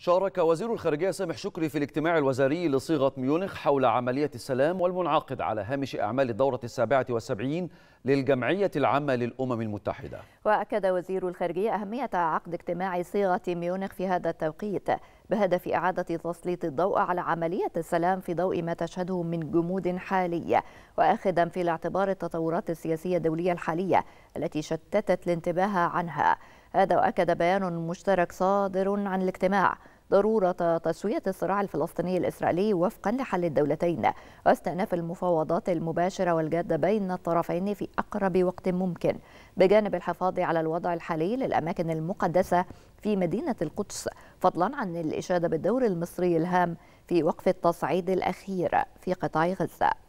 شارك وزير الخارجية سامح شكري في الاجتماع الوزاري لصيغة ميونخ حول عملية السلام والمنعقد على هامش أعمال الدورة السابعة والسبعين للجمعية العامة للأمم المتحدة. وأكد وزير الخارجية أهمية عقد اجتماع صيغة ميونخ في هذا التوقيت بهدف إعادة تسليط الضوء على عملية السلام في ضوء ما تشهده من جمود حالي وأخذا في الاعتبار التطورات السياسية الدولية الحالية التي شتتت الانتباه عنها. هذا وأكد بيان مشترك صادر عن الاجتماع ضرورة تسوية الصراع الفلسطيني الإسرائيلي وفقا لحل الدولتين واستئناف المفاوضات المباشرة والجادة بين الطرفين في أقرب وقت ممكن بجانب الحفاظ على الوضع الحالي للأماكن المقدسة في مدينة القدس فضلا عن الإشادة بالدور المصري الهام في وقف التصعيد الأخير في قطاع غزة.